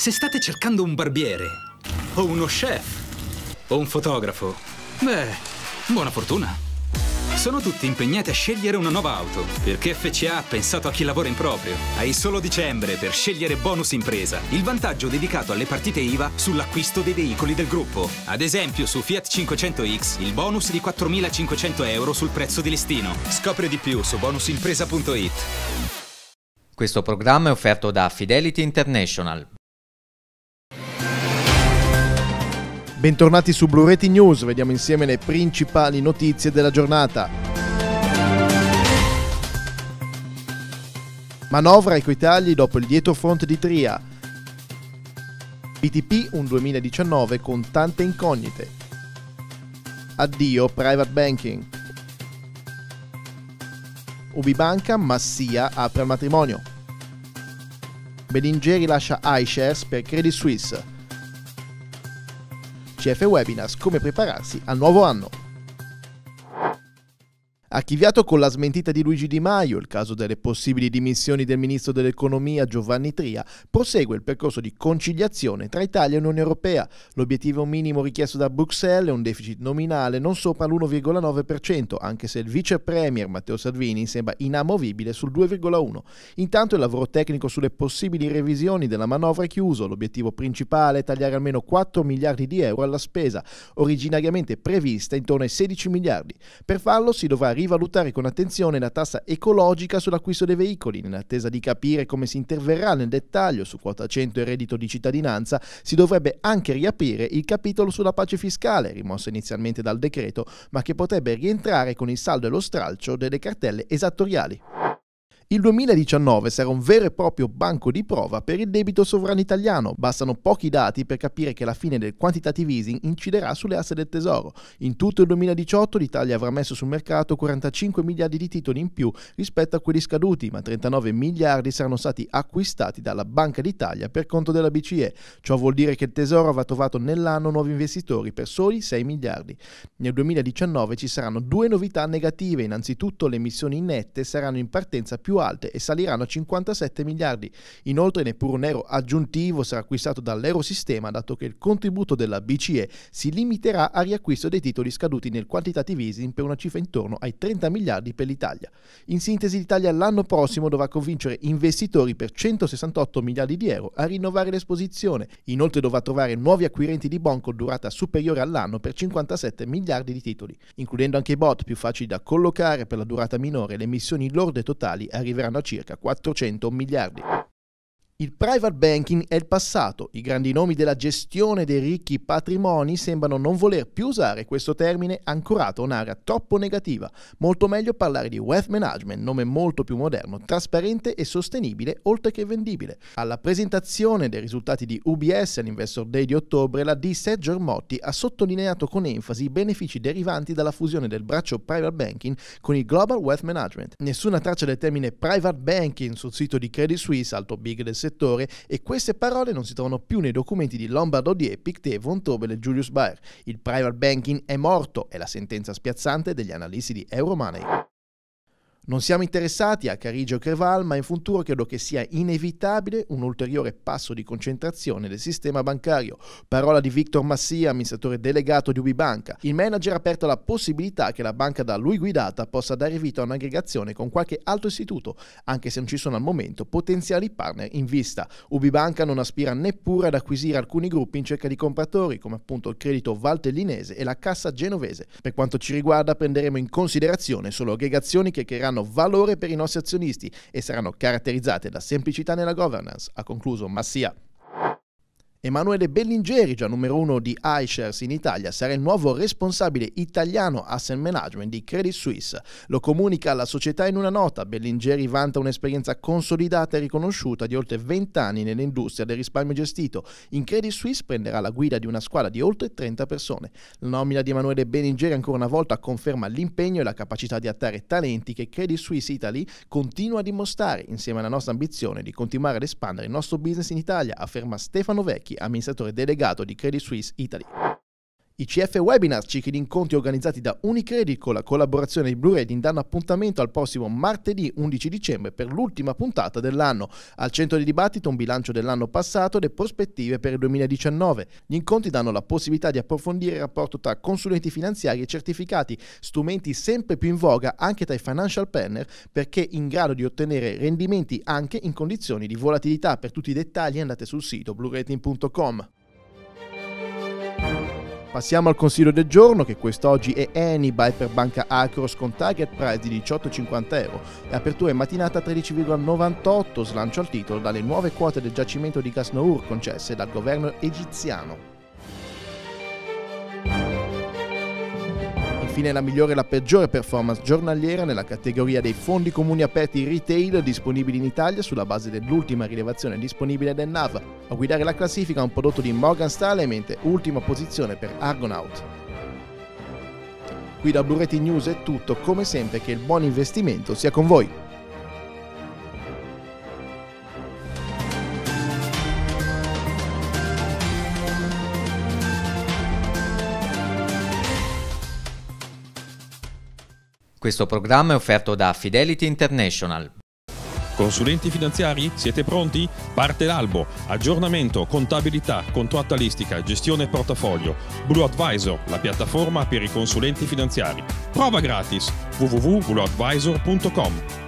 Se state cercando un barbiere, o uno chef, o un fotografo, beh, buona fortuna. Sono tutti impegnati a scegliere una nuova auto, perché FCA ha pensato a chi lavora in proprio. Hai solo dicembre per scegliere bonus impresa, il vantaggio dedicato alle partite IVA sull'acquisto dei veicoli del gruppo. Ad esempio su Fiat 500X il bonus di 4.500 euro sul prezzo di listino. Scopri di più su bonusimpresa.it. Questo programma è offerto da Fidelity International. Bentornati su Blue Rating News, vediamo insieme le principali notizie della giornata. Manovra Equitagli dopo il dietrofront di Tria. BTP un 2019 con tante incognite. Addio private banking. Ubibanca Massia apre al matrimonio. Belingeri lascia iShares per Credit Suisse. CF Webinars come prepararsi al nuovo anno. Archiviato con la smentita di Luigi Di Maio, il caso delle possibili dimissioni del ministro dell'economia Giovanni Tria, prosegue il percorso di conciliazione tra Italia e Unione Europea. L'obiettivo minimo richiesto da Bruxelles è un deficit nominale non sopra l'1,9%, anche se il vice premier Matteo Salvini sembra inamovibile sul 2,1%. Intanto il lavoro tecnico sulle possibili revisioni della manovra è chiuso. L'obiettivo principale è tagliare almeno 4 miliardi di euro alla spesa, originariamente prevista intorno ai 16 miliardi. Per farlo si dovrà rivalutare con attenzione la tassa ecologica sull'acquisto dei veicoli. In attesa di capire come si interverrà nel dettaglio su quota 100 e reddito di cittadinanza, si dovrebbe anche riaprire il capitolo sulla pace fiscale, rimosso inizialmente dal decreto, ma che potrebbe rientrare con il saldo e lo stralcio delle cartelle esattoriali. Il 2019 sarà un vero e proprio banco di prova per il debito sovrano italiano. Bastano pochi dati per capire che la fine del quantitative easing inciderà sulle asse del tesoro. In tutto il 2018 l'Italia avrà messo sul mercato 45 miliardi di titoli in più rispetto a quelli scaduti, ma 39 miliardi saranno stati acquistati dalla Banca d'Italia per conto della BCE. Ciò vuol dire che il tesoro avrà trovato nell'anno nuovi investitori per soli 6 miliardi. Nel 2019 ci saranno due novità negative. Innanzitutto le emissioni nette saranno in partenza più alte e saliranno a 57 miliardi. Inoltre neppure un euro aggiuntivo sarà acquistato dall'Eurosistema dato che il contributo della BCE si limiterà al riacquisto dei titoli scaduti nel quantitative easing per una cifra intorno ai 30 miliardi per l'Italia. In sintesi l'Italia l'anno prossimo dovrà convincere investitori per 168 miliardi di euro a rinnovare l'esposizione. Inoltre dovrà trovare nuovi acquirenti di bond con durata superiore all'anno per 57 miliardi di titoli, includendo anche i bot più facili da collocare per la durata minore le emissioni lorde totali arriveranno arriveranno a circa 400 miliardi. Il private banking è il passato. I grandi nomi della gestione dei ricchi patrimoni sembrano non voler più usare questo termine ancorato a un'area troppo negativa. Molto meglio parlare di wealth management, nome molto più moderno, trasparente e sostenibile, oltre che vendibile. Alla presentazione dei risultati di UBS all'Investor Day di ottobre, la D. Sedgor Motti ha sottolineato con enfasi i benefici derivanti dalla fusione del braccio private banking con il global wealth management. Nessuna traccia del termine private banking sul sito di Credit Suisse, alto big del settore settore e queste parole non si trovano più nei documenti di Lombard Odier, Pictet, Von Tobel e Julius Baer. Il private banking è morto, è la sentenza spiazzante degli analisti di Euromoney. Non siamo interessati a Carigio Creval, ma in futuro credo che sia inevitabile un ulteriore passo di concentrazione del sistema bancario. Parola di Victor Massia, amministratore delegato di Ubibanca. Il manager ha aperto la possibilità che la banca da lui guidata possa dare vita a un'aggregazione con qualche altro istituto, anche se non ci sono al momento potenziali partner in vista. Ubibanca non aspira neppure ad acquisire alcuni gruppi in cerca di compratori, come appunto il credito valtellinese e la cassa genovese. Per quanto ci riguarda prenderemo in considerazione solo aggregazioni che creeranno daranno valore per i nostri azionisti e saranno caratterizzate da semplicità nella governance, ha concluso Massia. Emanuele Bellingeri, già numero uno di iShares in Italia, sarà il nuovo responsabile italiano asset management di Credit Suisse. Lo comunica alla società in una nota. Bellingeri vanta un'esperienza consolidata e riconosciuta di oltre 20 anni nell'industria del risparmio gestito. In Credit Suisse prenderà la guida di una squadra di oltre 30 persone. La nomina di Emanuele Bellingeri ancora una volta conferma l'impegno e la capacità di attrarre talenti che Credit Suisse Italy continua a dimostrare insieme alla nostra ambizione di continuare ad espandere il nostro business in Italia, afferma Stefano Vecchi amministratore delegato di Credit Suisse Italy. ICF Webinar, cicli di incontri organizzati da Unicredit con la collaborazione di Blue Reading danno appuntamento al prossimo martedì 11 dicembre per l'ultima puntata dell'anno. Al centro di dibattito un bilancio dell'anno passato e le prospettive per il 2019. Gli incontri danno la possibilità di approfondire il rapporto tra consulenti finanziari e certificati, strumenti sempre più in voga anche tra i financial planner perché in grado di ottenere rendimenti anche in condizioni di volatilità. Per tutti i dettagli andate sul sito bluerating.com. Passiamo al consiglio del giorno che quest'oggi è Eni buy per banca Acros con target price di 18,50 euro e apertura in mattinata 13,98 slancio al titolo dalle nuove quote del giacimento di gas Nour concesse dal governo egiziano. Infine la migliore e la peggiore performance giornaliera nella categoria dei fondi comuni aperti retail disponibili in Italia sulla base dell'ultima rilevazione disponibile del NAV. A guidare la classifica un prodotto di Morgan Stanley, mentre ultima posizione per Argonaut. Qui da Blue Rating News è tutto, come sempre che il buon investimento sia con voi. Questo programma è offerto da Fidelity International. Consulenti finanziari? Siete pronti? Parte l'albo, aggiornamento, contabilità, contrattualistica, gestione portafoglio. Blue Advisor, la piattaforma per i consulenti finanziari. Prova gratis www.blueadvisor.com